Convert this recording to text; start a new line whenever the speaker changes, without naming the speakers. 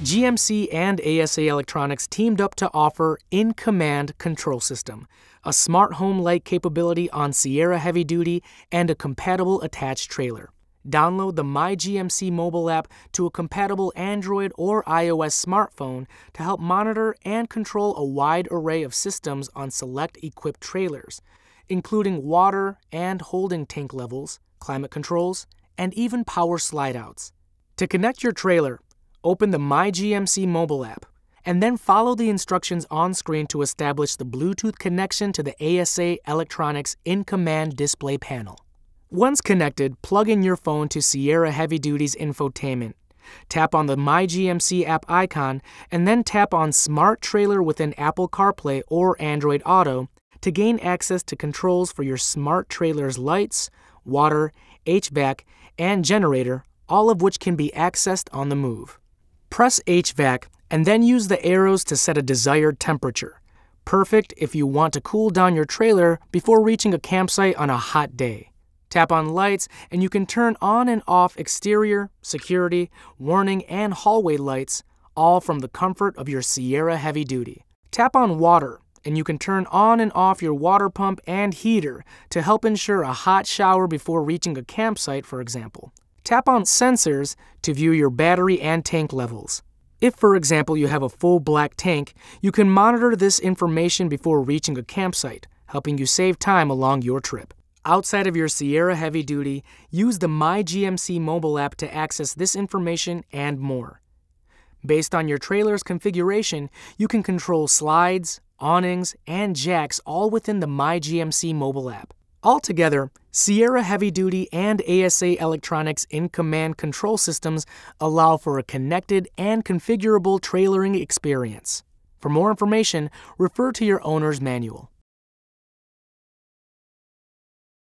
GMC and ASA Electronics teamed up to offer iN-Command Control System, a smart home light capability on Sierra Heavy Duty, and a compatible attached trailer. Download the MyGMC mobile app to a compatible Android or iOS smartphone to help monitor and control a wide array of systems on select equipped trailers, including water and holding tank levels, climate controls, and even power slideouts. To connect your trailer, open the MyGMC mobile app and then follow the instructions on screen to establish the Bluetooth connection to the ASA Electronics iN-Command display panel. Once connected, plug in your phone to Sierra Heavy Duty's infotainment. Tap on the MyGMC app icon and then tap on Smart Trailer within Apple CarPlay or Android Auto to gain access to controls for your smart trailer's lights, water, HVAC, and generator, all of which can be accessed on the move. Press HVAC and then use the arrows to set a desired temperature. Perfect if you want to cool down your trailer before reaching a campsite on a hot day. Tap on lights and you can turn on and off exterior, security, warning, and hallway lights, all from the comfort of your Sierra Heavy Duty. Tap on water and you can turn on and off your water pump and heater to help ensure a hot shower before reaching a campsite, for example. Tap on sensors to view your battery and tank levels. If, for example, you have a full black tank, you can monitor this information before reaching a campsite, helping you save time along your trip. Outside of your Sierra Heavy Duty, use the MyGMC mobile app to access this information and more. Based on your trailer's configuration, you can control slides, awnings, and jacks all within the MyGMC mobile app. Altogether, Sierra Heavy Duty and ASA Electronics iN-Command control systems allow for a connected and configurable trailering experience. For more information, refer to your owner's manual.